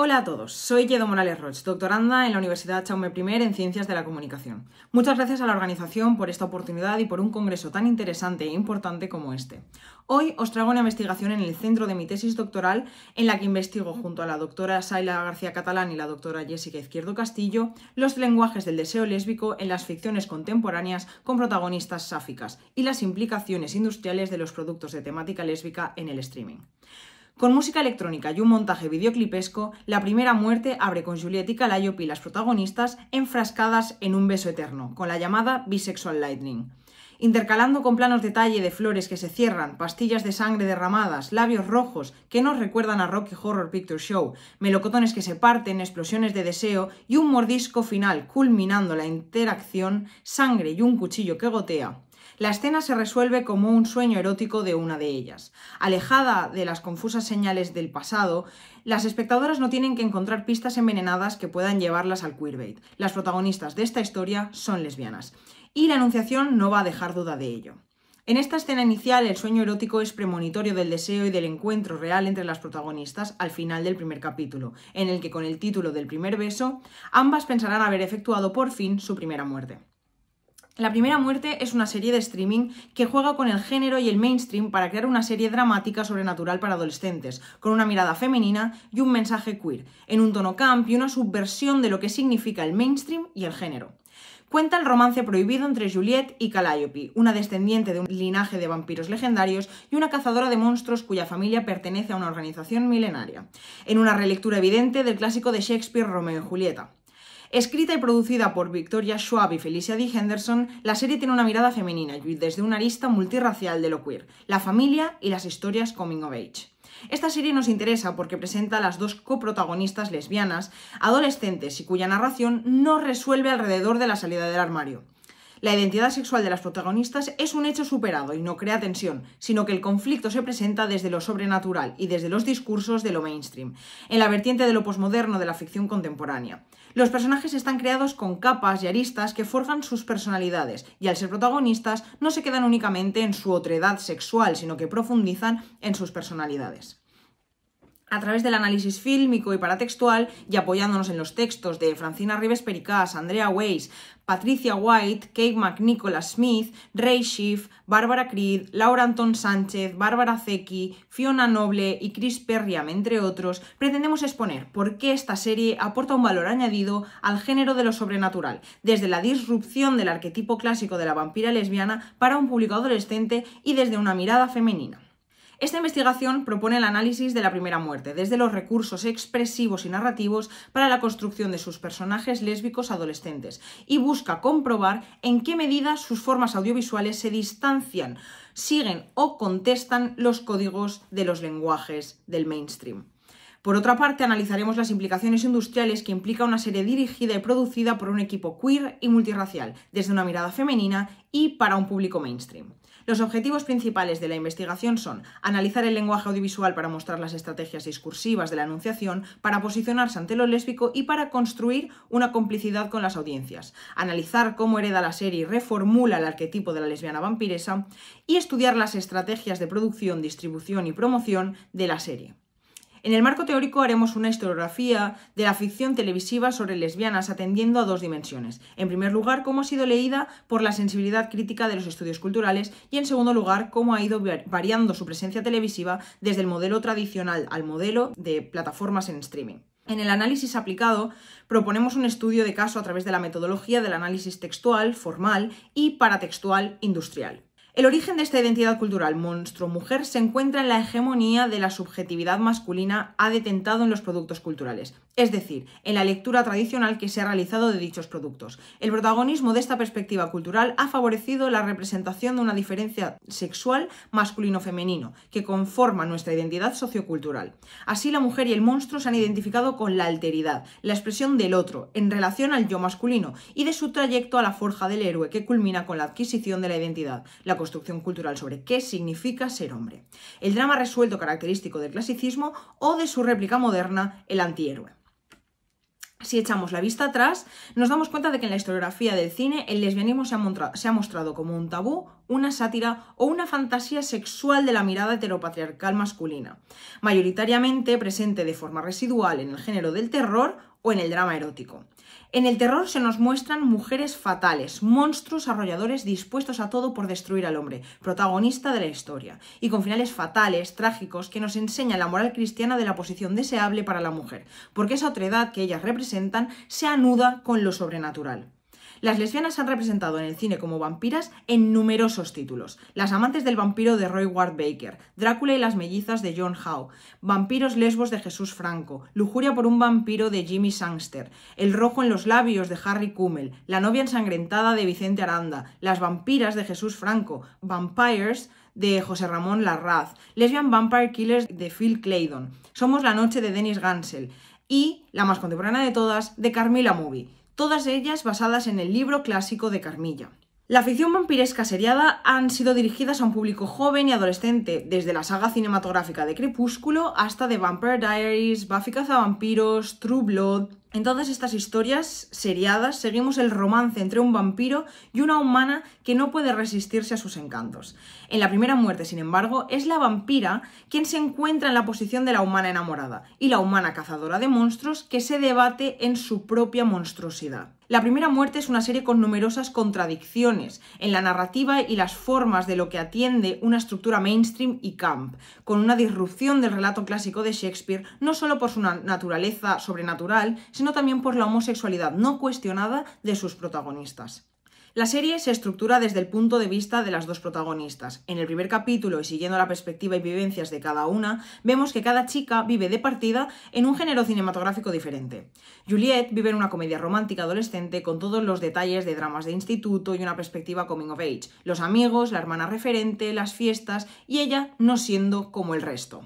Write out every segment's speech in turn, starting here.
Hola a todos, soy Yedo Morales Roch, doctoranda en la Universidad Chaume I en Ciencias de la Comunicación. Muchas gracias a la organización por esta oportunidad y por un congreso tan interesante e importante como este. Hoy os traigo una investigación en el centro de mi tesis doctoral en la que investigo junto a la doctora Saila García Catalán y la doctora Jessica Izquierdo Castillo los lenguajes del deseo lésbico en las ficciones contemporáneas con protagonistas sáficas y las implicaciones industriales de los productos de temática lésbica en el streaming. Con música electrónica y un montaje videoclipesco, la primera muerte abre con Juliet y Calliope, las protagonistas, enfrascadas en un beso eterno, con la llamada Bisexual Lightning. Intercalando con planos detalle de flores que se cierran, pastillas de sangre derramadas, labios rojos que nos recuerdan a Rocky Horror Picture Show, melocotones que se parten, explosiones de deseo y un mordisco final culminando la interacción, sangre y un cuchillo que gotea, la escena se resuelve como un sueño erótico de una de ellas. Alejada de las confusas señales del pasado, las espectadoras no tienen que encontrar pistas envenenadas que puedan llevarlas al queerbait. Las protagonistas de esta historia son lesbianas. Y la enunciación no va a dejar duda de ello. En esta escena inicial, el sueño erótico es premonitorio del deseo y del encuentro real entre las protagonistas al final del primer capítulo, en el que con el título del primer beso, ambas pensarán haber efectuado por fin su primera muerte. La primera muerte es una serie de streaming que juega con el género y el mainstream para crear una serie dramática sobrenatural para adolescentes, con una mirada femenina y un mensaje queer, en un tono camp y una subversión de lo que significa el mainstream y el género. Cuenta el romance prohibido entre Juliet y Calliope, una descendiente de un linaje de vampiros legendarios y una cazadora de monstruos cuya familia pertenece a una organización milenaria, en una relectura evidente del clásico de Shakespeare Romeo y Julieta. Escrita y producida por Victoria Schwab y Felicia D. Henderson, la serie tiene una mirada femenina y desde una arista multirracial de lo queer, la familia y las historias coming of age. Esta serie nos interesa porque presenta a las dos coprotagonistas lesbianas, adolescentes y cuya narración no resuelve alrededor de la salida del armario. La identidad sexual de las protagonistas es un hecho superado y no crea tensión, sino que el conflicto se presenta desde lo sobrenatural y desde los discursos de lo mainstream, en la vertiente de lo posmoderno de la ficción contemporánea. Los personajes están creados con capas y aristas que forjan sus personalidades, y al ser protagonistas no se quedan únicamente en su otredad sexual, sino que profundizan en sus personalidades a través del análisis fílmico y paratextual y apoyándonos en los textos de Francina Rives Pericás, Andrea Weiss, Patricia White, Kate McNicholas Smith, Ray Schiff, Bárbara Creed, Laura Anton Sánchez, Bárbara Zecchi, Fiona Noble y Chris Perriam, entre otros, pretendemos exponer por qué esta serie aporta un valor añadido al género de lo sobrenatural, desde la disrupción del arquetipo clásico de la vampira lesbiana para un público adolescente y desde una mirada femenina. Esta investigación propone el análisis de la primera muerte, desde los recursos expresivos y narrativos para la construcción de sus personajes lésbicos adolescentes, y busca comprobar en qué medida sus formas audiovisuales se distancian, siguen o contestan los códigos de los lenguajes del mainstream. Por otra parte, analizaremos las implicaciones industriales que implica una serie dirigida y producida por un equipo queer y multirracial, desde una mirada femenina y para un público mainstream. Los objetivos principales de la investigación son analizar el lenguaje audiovisual para mostrar las estrategias discursivas de la enunciación, para posicionarse ante lo lésbico y para construir una complicidad con las audiencias, analizar cómo hereda la serie y reformula el arquetipo de la lesbiana vampiresa y estudiar las estrategias de producción, distribución y promoción de la serie. En el marco teórico haremos una historiografía de la ficción televisiva sobre lesbianas atendiendo a dos dimensiones. En primer lugar, cómo ha sido leída por la sensibilidad crítica de los estudios culturales y en segundo lugar, cómo ha ido variando su presencia televisiva desde el modelo tradicional al modelo de plataformas en streaming. En el análisis aplicado proponemos un estudio de caso a través de la metodología del análisis textual, formal y paratextual industrial. El origen de esta identidad cultural monstruo-mujer se encuentra en la hegemonía de la subjetividad masculina ha detentado en los productos culturales, es decir, en la lectura tradicional que se ha realizado de dichos productos. El protagonismo de esta perspectiva cultural ha favorecido la representación de una diferencia sexual masculino-femenino que conforma nuestra identidad sociocultural. Así la mujer y el monstruo se han identificado con la alteridad, la expresión del otro, en relación al yo masculino y de su trayecto a la forja del héroe que culmina con la adquisición de la identidad, construcción cultural sobre qué significa ser hombre, el drama resuelto característico del clasicismo o de su réplica moderna, el antihéroe. Si echamos la vista atrás, nos damos cuenta de que en la historiografía del cine el lesbianismo se ha, se ha, mostrado como un tabú, una sátira o una fantasía sexual de la mirada heteropatriarcal masculina, mayoritariamente presente de forma residual en el género del terror o en el drama erótico. En el terror se nos muestran mujeres fatales, monstruos arrolladores dispuestos a todo por destruir al hombre, protagonista de la historia, y con finales fatales, trágicos, que nos enseñan la moral cristiana de la posición deseable para la mujer, porque esa otredad que ellas representan se anuda con lo sobrenatural. Las lesbianas se han representado en el cine como vampiras en numerosos títulos. Las amantes del vampiro de Roy Ward Baker, Drácula y las mellizas de John Howe, Vampiros lesbos de Jesús Franco, Lujuria por un vampiro de Jimmy Sangster, El rojo en los labios de Harry Kummel, La novia ensangrentada de Vicente Aranda, Las vampiras de Jesús Franco, Vampires de José Ramón Larraz, Lesbian Vampire Killers de Phil Claydon, Somos la noche de Dennis Gansel y, la más contemporánea de todas, de Carmilla Movie todas ellas basadas en el libro clásico de Carmilla. La ficción vampiresca seriada han sido dirigidas a un público joven y adolescente, desde la saga cinematográfica de Crepúsculo hasta The Vampire Diaries, Buffy Cazavampiros, True Blood, en todas estas historias seriadas seguimos el romance entre un vampiro y una humana que no puede resistirse a sus encantos. En la primera muerte, sin embargo, es la vampira quien se encuentra en la posición de la humana enamorada y la humana cazadora de monstruos que se debate en su propia monstruosidad. La primera muerte es una serie con numerosas contradicciones en la narrativa y las formas de lo que atiende una estructura mainstream y camp, con una disrupción del relato clásico de Shakespeare no solo por su naturaleza sobrenatural, sino también por la homosexualidad no cuestionada de sus protagonistas. La serie se estructura desde el punto de vista de las dos protagonistas. En el primer capítulo, y siguiendo la perspectiva y vivencias de cada una, vemos que cada chica vive de partida en un género cinematográfico diferente. Juliette vive en una comedia romántica adolescente con todos los detalles de dramas de instituto y una perspectiva coming of age, los amigos, la hermana referente, las fiestas y ella no siendo como el resto.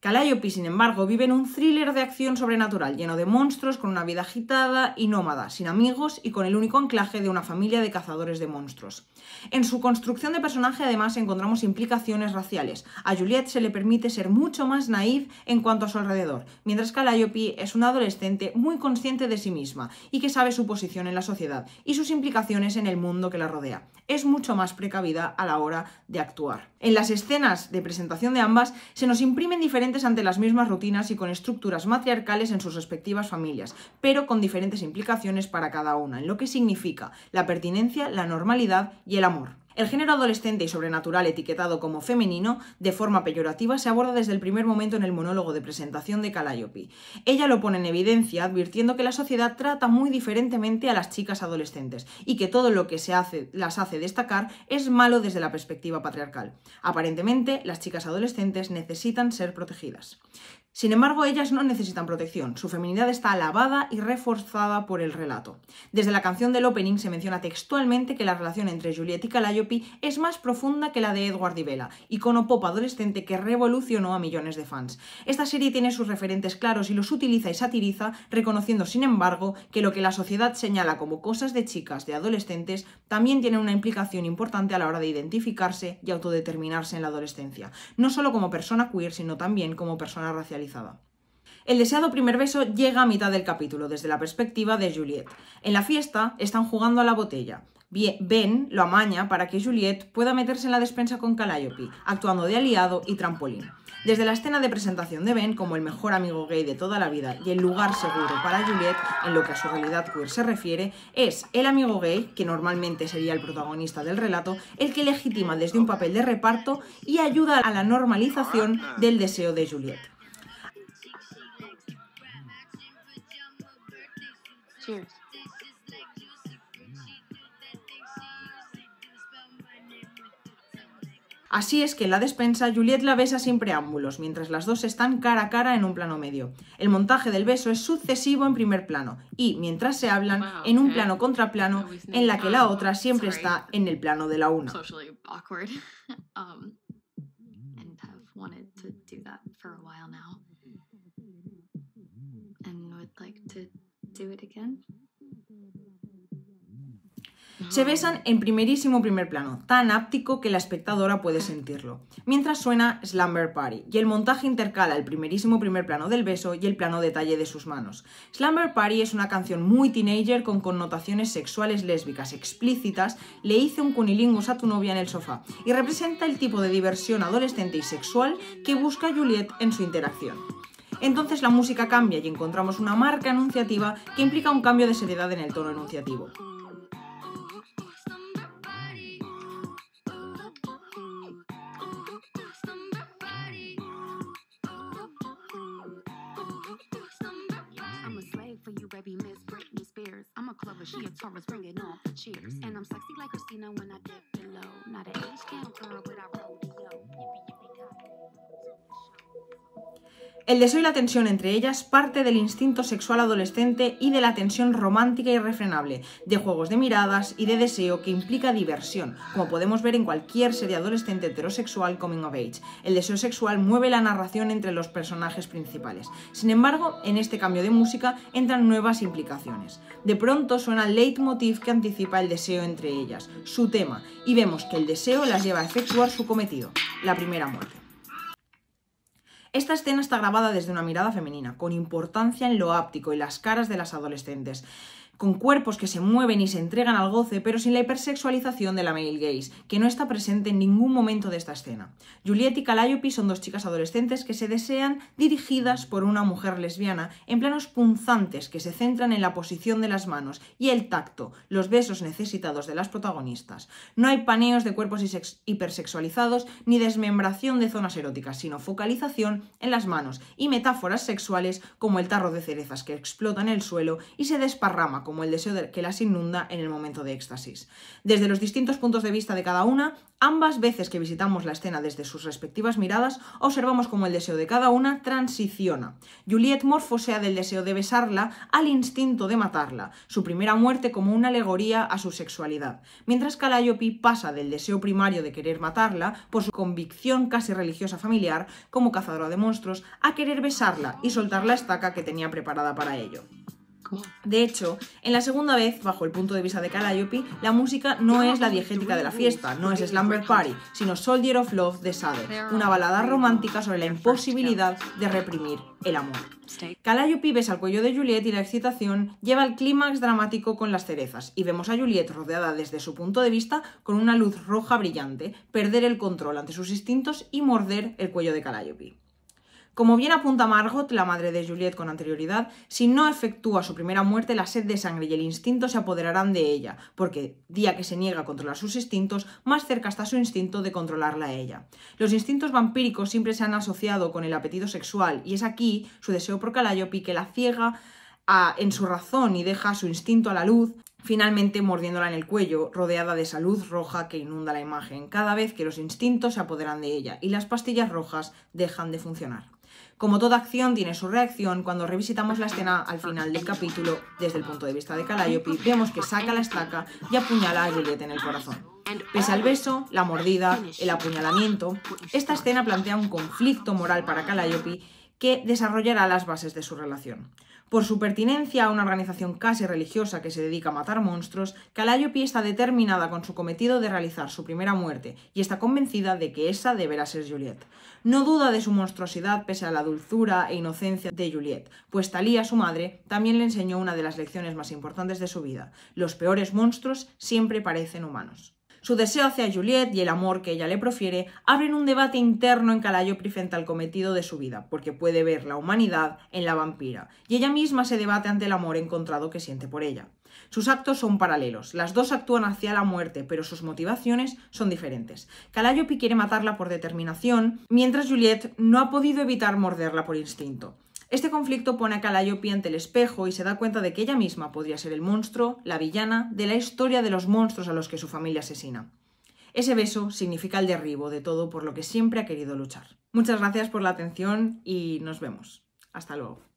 Calliope, sin embargo, vive en un thriller de acción sobrenatural, lleno de monstruos, con una vida agitada y nómada, sin amigos y con el único anclaje de una familia de cazadores de monstruos. En su construcción de personaje, además, encontramos implicaciones raciales. A Juliette se le permite ser mucho más naïve en cuanto a su alrededor, mientras Calliope es una adolescente muy consciente de sí misma y que sabe su posición en la sociedad y sus implicaciones en el mundo que la rodea. Es mucho más precavida a la hora de actuar. En las escenas de presentación de ambas se nos imprimen diferentes ante las mismas rutinas y con estructuras matriarcales en sus respectivas familias, pero con diferentes implicaciones para cada una, en lo que significa la pertinencia, la normalidad y el amor. El género adolescente y sobrenatural etiquetado como femenino, de forma peyorativa, se aborda desde el primer momento en el monólogo de presentación de Calliope. Ella lo pone en evidencia advirtiendo que la sociedad trata muy diferentemente a las chicas adolescentes y que todo lo que se hace, las hace destacar es malo desde la perspectiva patriarcal. Aparentemente, las chicas adolescentes necesitan ser protegidas. Sin embargo, ellas no necesitan protección, su feminidad está alabada y reforzada por el relato. Desde la canción del opening se menciona textualmente que la relación entre Juliet y Calliope es más profunda que la de Edward y Bella, icono pop adolescente que revolucionó a millones de fans. Esta serie tiene sus referentes claros y los utiliza y satiriza, reconociendo sin embargo que lo que la sociedad señala como cosas de chicas, de adolescentes, también tiene una implicación importante a la hora de identificarse y autodeterminarse en la adolescencia, no solo como persona queer, sino también como persona racializada. El deseado primer beso llega a mitad del capítulo, desde la perspectiva de Juliette. En la fiesta están jugando a la botella. Ben lo amaña para que Juliette pueda meterse en la despensa con Calliope, actuando de aliado y trampolín. Desde la escena de presentación de Ben como el mejor amigo gay de toda la vida y el lugar seguro para Juliette en lo que a su realidad queer se refiere, es el amigo gay, que normalmente sería el protagonista del relato, el que legitima desde un papel de reparto y ayuda a la normalización del deseo de Juliette. Así es que en la despensa Juliet la besa sin preámbulos, mientras las dos están cara a cara en un plano medio. El montaje del beso es sucesivo en primer plano y, mientras se hablan, en un plano contra plano en la que la otra siempre está en el plano de la una. Se besan en primerísimo primer plano, tan áptico que la espectadora puede sentirlo, mientras suena Slumber Party, y el montaje intercala el primerísimo primer plano del beso y el plano detalle de sus manos. Slumber Party es una canción muy teenager con connotaciones sexuales lésbicas explícitas, le hice un cunilingus a tu novia en el sofá, y representa el tipo de diversión adolescente y sexual que busca Juliet en su interacción. Entonces la música cambia y encontramos una marca enunciativa que implica un cambio de seriedad en el tono enunciativo. El deseo y la tensión entre ellas parte del instinto sexual adolescente y de la tensión romántica irrefrenable, de juegos de miradas y de deseo que implica diversión, como podemos ver en cualquier serie adolescente heterosexual coming of age. El deseo sexual mueve la narración entre los personajes principales. Sin embargo, en este cambio de música entran nuevas implicaciones. De pronto suena el leitmotiv que anticipa el deseo entre ellas, su tema, y vemos que el deseo las lleva a efectuar su cometido, la primera muerte. Esta escena está grabada desde una mirada femenina, con importancia en lo áptico y las caras de las adolescentes con cuerpos que se mueven y se entregan al goce, pero sin la hipersexualización de la male gaze, que no está presente en ningún momento de esta escena. Juliet y Calliope son dos chicas adolescentes que se desean dirigidas por una mujer lesbiana en planos punzantes que se centran en la posición de las manos y el tacto, los besos necesitados de las protagonistas. No hay paneos de cuerpos hipersexualizados ni desmembración de zonas eróticas, sino focalización en las manos y metáforas sexuales como el tarro de cerezas que explota en el suelo y se desparrama como el deseo que las inunda en el momento de éxtasis. Desde los distintos puntos de vista de cada una, ambas veces que visitamos la escena desde sus respectivas miradas, observamos cómo el deseo de cada una transiciona. Juliet morfosea del deseo de besarla al instinto de matarla, su primera muerte como una alegoría a su sexualidad, mientras Calliope pasa del deseo primario de querer matarla por su convicción casi religiosa familiar como cazadora de monstruos a querer besarla y soltar la estaca que tenía preparada para ello. De hecho, en la segunda vez, bajo el punto de vista de Calliope, la música no es la diegética de la fiesta, no es Slumber Party, sino Soldier of Love de Sade, una balada romántica sobre la imposibilidad de reprimir el amor. Calliope besa al cuello de Juliet y la excitación lleva al clímax dramático con las cerezas, y vemos a Juliet rodeada desde su punto de vista con una luz roja brillante, perder el control ante sus instintos y morder el cuello de Calliope. Como bien apunta Margot, la madre de Juliet con anterioridad, si no efectúa su primera muerte, la sed de sangre y el instinto se apoderarán de ella, porque día que se niega a controlar sus instintos, más cerca está su instinto de controlarla a ella. Los instintos vampíricos siempre se han asociado con el apetito sexual, y es aquí su deseo por Calliope que la ciega en su razón y deja su instinto a la luz, finalmente mordiéndola en el cuello, rodeada de esa luz roja que inunda la imagen, cada vez que los instintos se apoderan de ella y las pastillas rojas dejan de funcionar. Como toda acción tiene su reacción, cuando revisitamos la escena al final del capítulo, desde el punto de vista de Calliope, vemos que saca la estaca y apuñala a Juliet en el corazón. Pese al beso, la mordida, el apuñalamiento, esta escena plantea un conflicto moral para Calliope que desarrollará las bases de su relación. Por su pertinencia a una organización casi religiosa que se dedica a matar monstruos, Calliope está determinada con su cometido de realizar su primera muerte y está convencida de que esa deberá ser Juliet. No duda de su monstruosidad pese a la dulzura e inocencia de Juliet, pues Talía, su madre, también le enseñó una de las lecciones más importantes de su vida. Los peores monstruos siempre parecen humanos. Su deseo hacia Juliet y el amor que ella le profiere abren un debate interno en Calliope frente al cometido de su vida, porque puede ver la humanidad en la vampira, y ella misma se debate ante el amor encontrado que siente por ella. Sus actos son paralelos, las dos actúan hacia la muerte, pero sus motivaciones son diferentes. Calliope quiere matarla por determinación, mientras Juliet no ha podido evitar morderla por instinto. Este conflicto pone a Calliope ante el espejo y se da cuenta de que ella misma podría ser el monstruo, la villana, de la historia de los monstruos a los que su familia asesina. Ese beso significa el derribo de todo por lo que siempre ha querido luchar. Muchas gracias por la atención y nos vemos. Hasta luego.